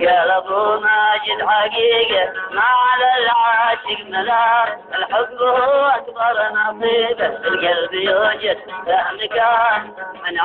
قال أبو ماجد حقيقة ما على العاشق ملاك الحب هو أكبر نصيبه القلب يوجد له مكان من